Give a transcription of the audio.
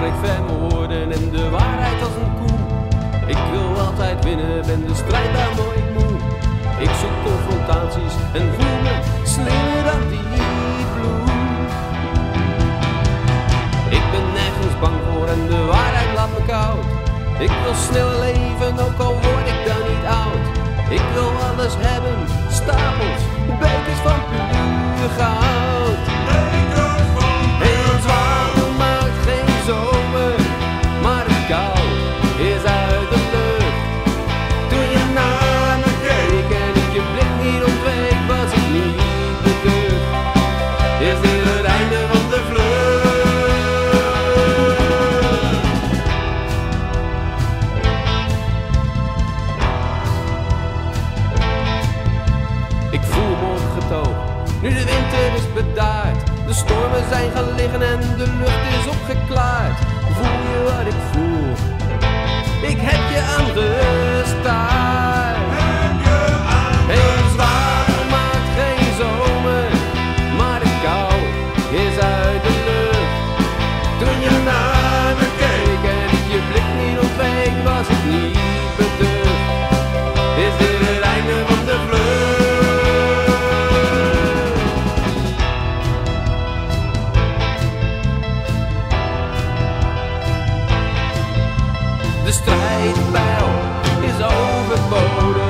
spreek ferme woorden en de waarheid als een koe. Ik wil altijd winnen, ben de strijdbaar nooit moe. Ik zoek confrontaties en voel me slimmer dan die bloed. Ik ben nergens bang voor en de waarheid laat me koud. Ik wil snel leven, ook al word ik dan niet oud. Ik wil alles hebben, stapels, bekers van puur goud. Nu de winter is bedaard. De stormen zijn gaan en de lucht is opgeklaard. Voel je wat ik voel? Ik heb je aangestaard. De strijd is overbodig.